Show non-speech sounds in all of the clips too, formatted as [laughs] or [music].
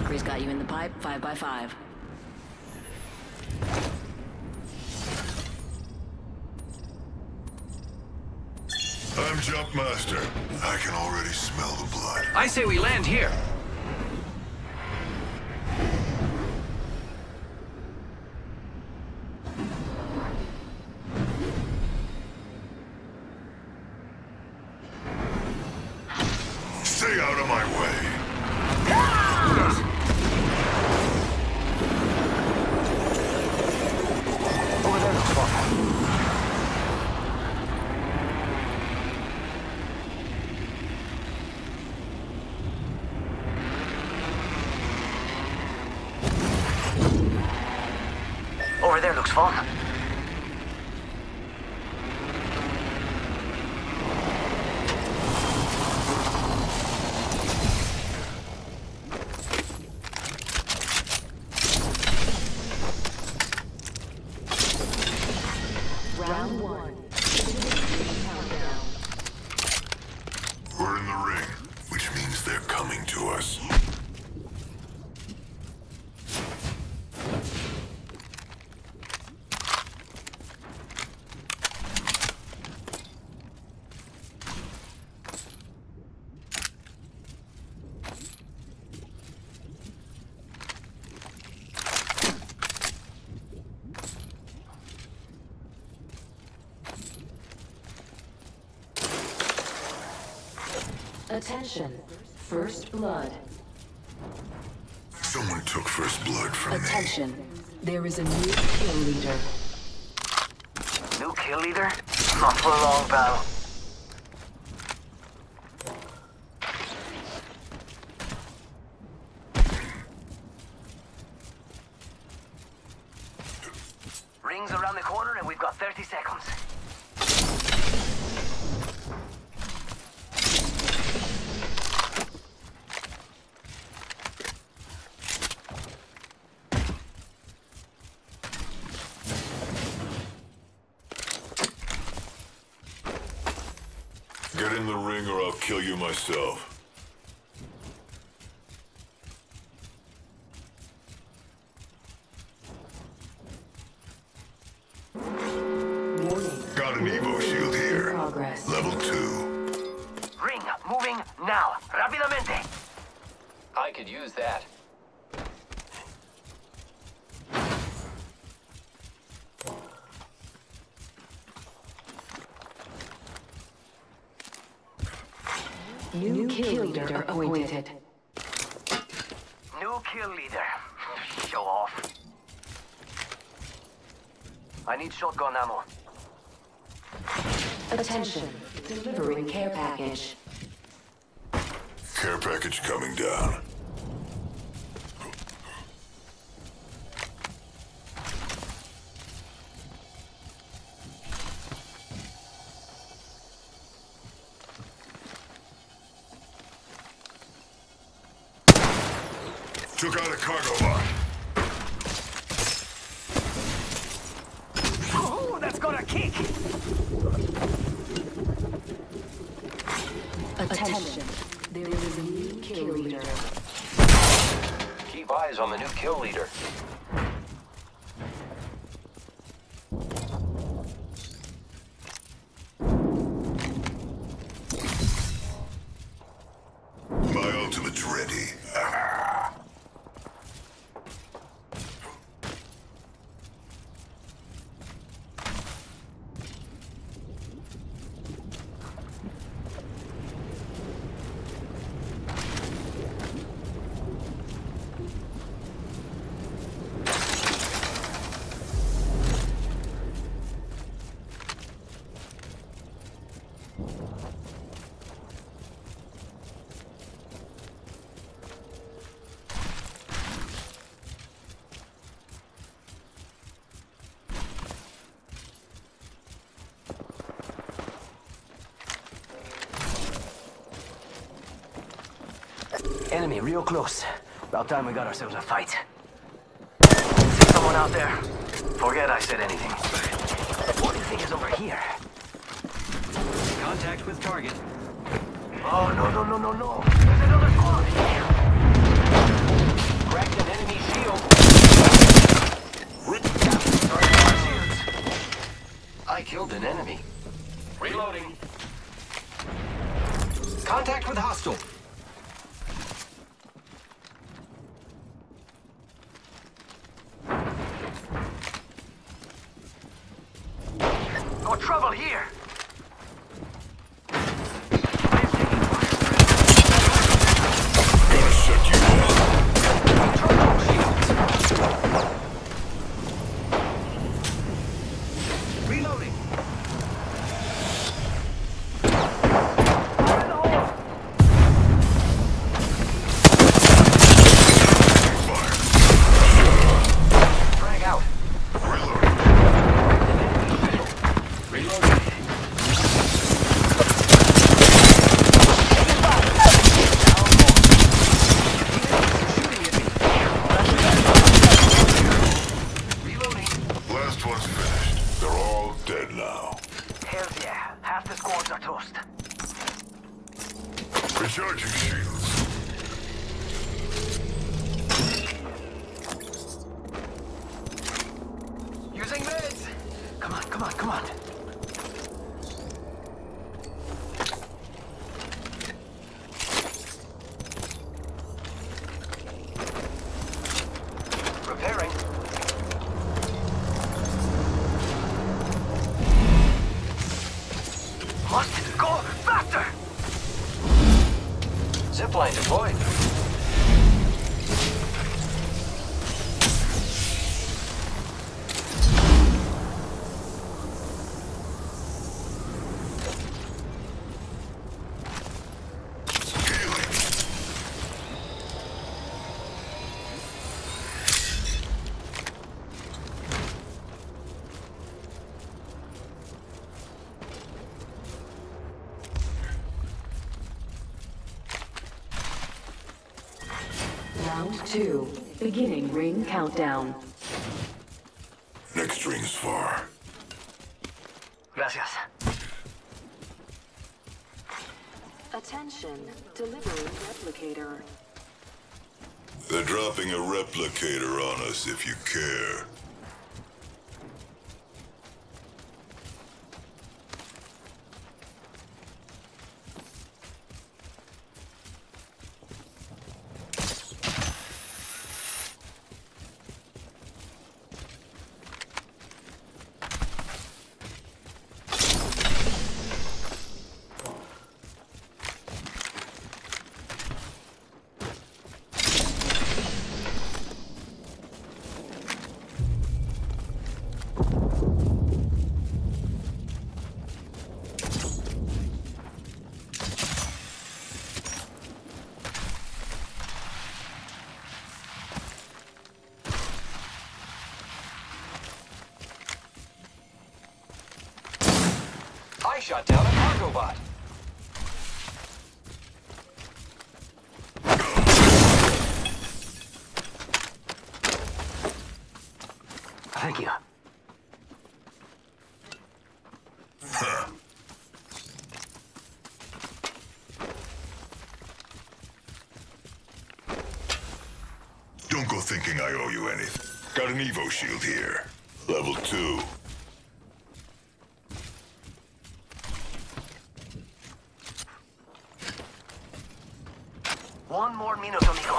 Valkyrie's got you in the pipe, five by five. I'm Jumpmaster. I can already smell the blood. I say we land here. Looks fun. Attention. First blood. Someone took first blood from me. Attention. There is a new kill leader. New kill leader? Not for a long, pal. Rings around the corner and we've got 30 seconds. Get in the ring or I'll kill you myself. Got an Evo shield here. Progress. Level two. Ring, moving now. Rápidamente. I could use that. New kill leader appointed. New kill leader. Show off. I need shotgun ammo. Attention. Delivering care package. Care package coming down. enemy, real close. About time we got ourselves a fight. See someone out there? Forget I said anything. What do you think is over here? Contact with target. Oh, no, no, no, no, no. There's another squad here. Cracked an enemy shield. With the target shields. I killed an enemy. Reloading. Contact with hostile. Round two. Beginning ring countdown. Next ring's far. Gracias. Attention. Delivering replicator. They're dropping a replicator on us if you care. I shot down a cargo bot. Thank you. Don't go thinking I owe you anything. Got an Evo shield here. Level two. One more minute, amigo.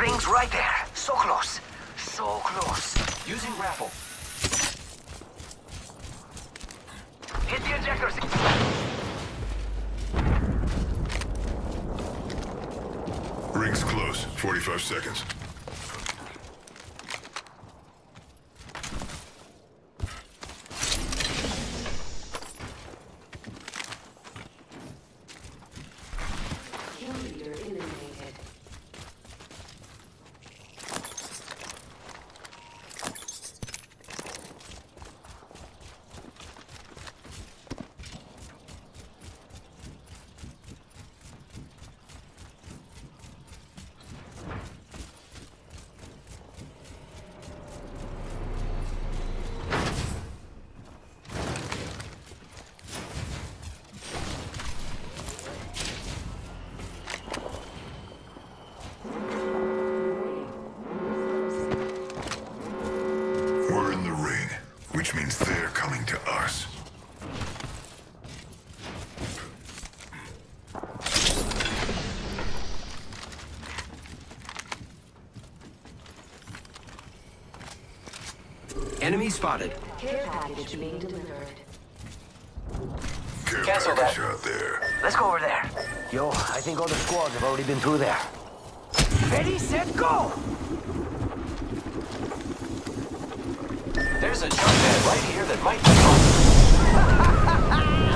Ring's right there. So close. So close. Using grapple. Hit the ejector seat. Ring's close. 45 seconds. Enemy spotted. Care package being delivered. Care Cancel. Out there. Let's go over there. Yo, I think all the squads have already been through there. Ready, set, go! There's a jump pad right here that might be [laughs]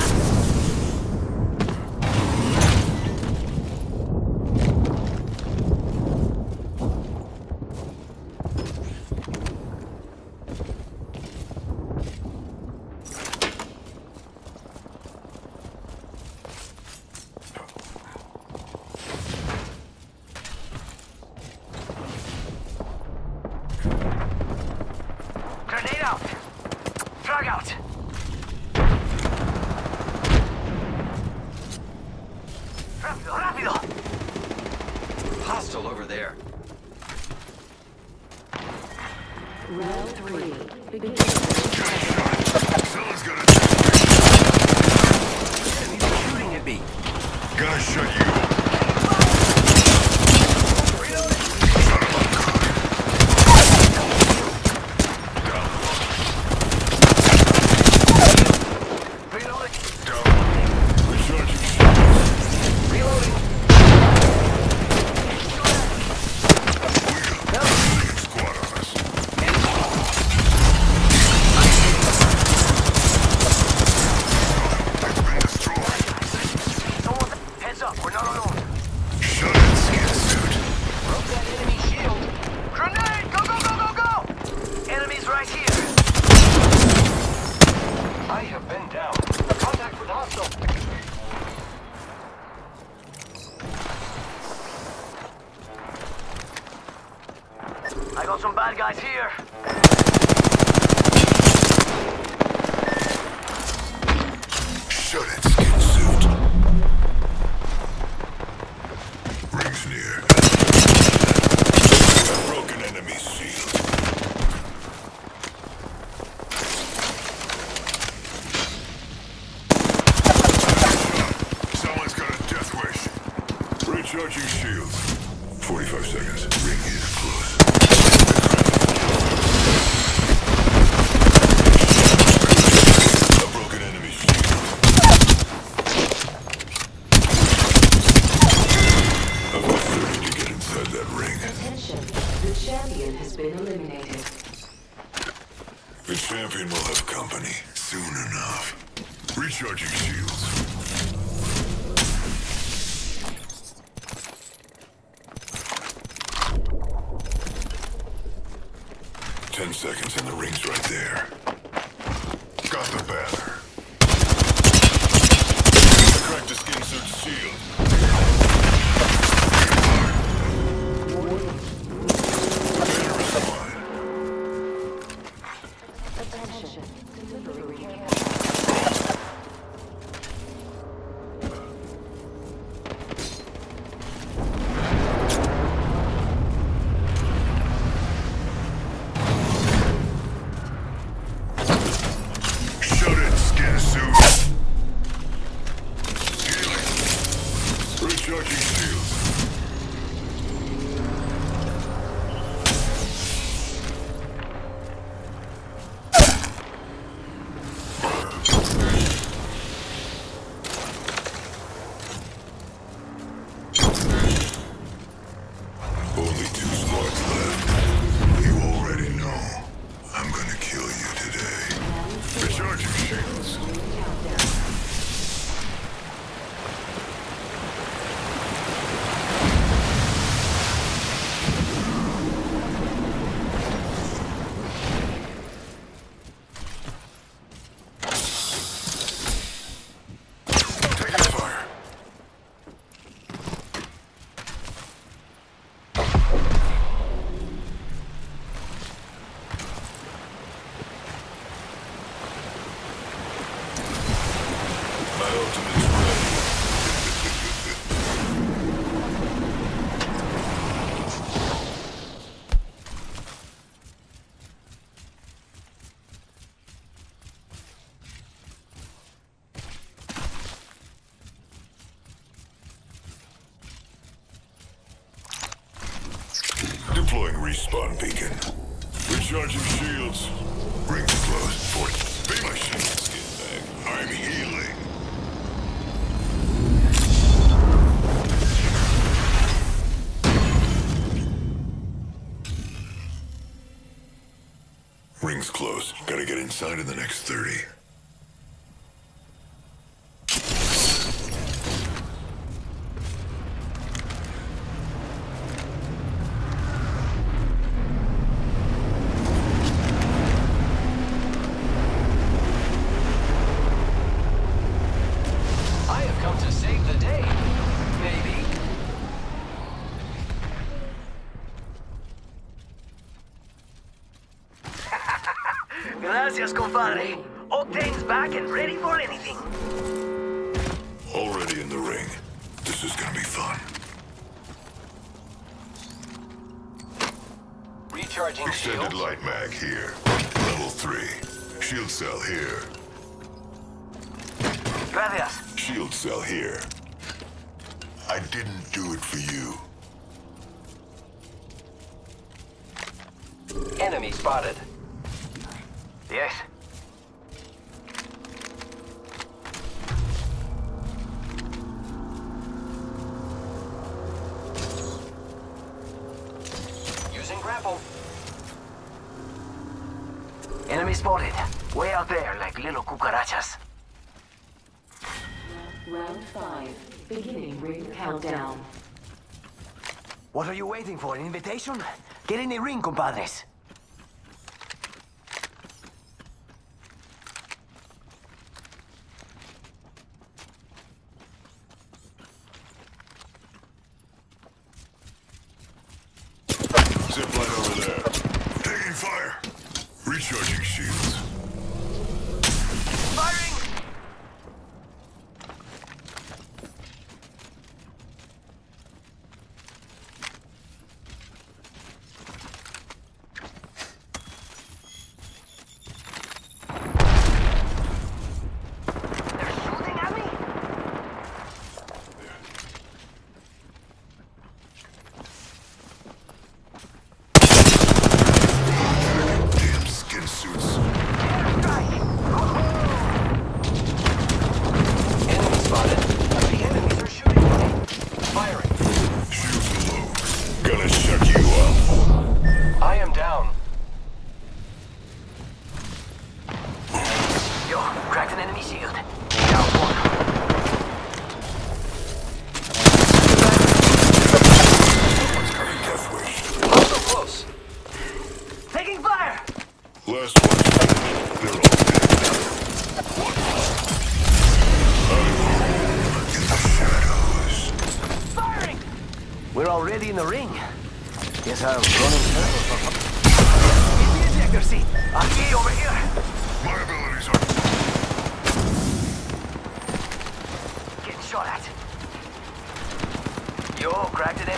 I got some bad guys here. In the next 30. Gracias, compadre. Octane's back and ready for anything. Already in the ring. This is gonna be fun. Recharging Extended shields. light mag here. Level 3. Shield cell here. Gracias. Shield cell here. I didn't do it for you. Enemy spotted. Yes. Using grapple. Enemy spotted. Way out there, like little cucarachas. Round five. Beginning ring countdown. What are you waiting for? An invitation? Get in the ring, compadres. Zip line over there. Taking fire. Recharging shields.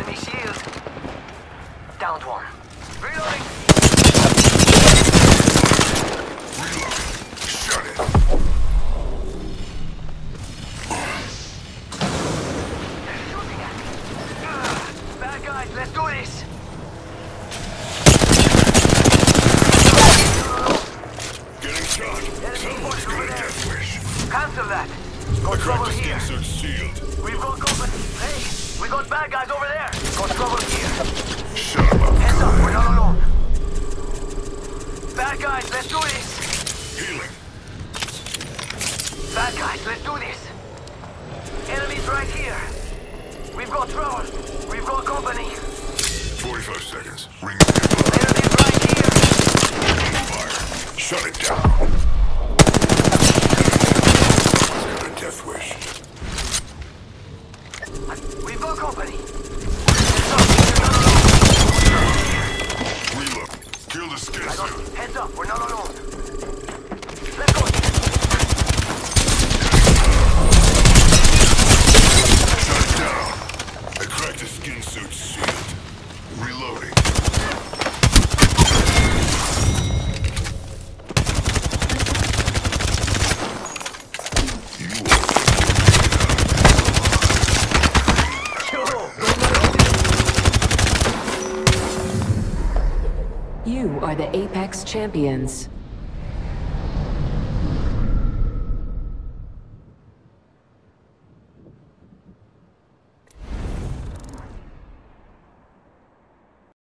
Enemy shield. Downed one. Reloading. Guys, let's do this. Healing. Bad guys, let's do this. Enemies right here. We've got trouble. We've got company. 45 seconds. Ring. Enemies right here. Fire. Shut it down. Someone's got a death wish. We've got company. Heads up, we're not alone. Reload. Kill the skin I got suit. heads up, we're not alone. Let's go. Shut it down. I cracked the skin suit shield. Reloading. You Yo, You are the Apex Champions.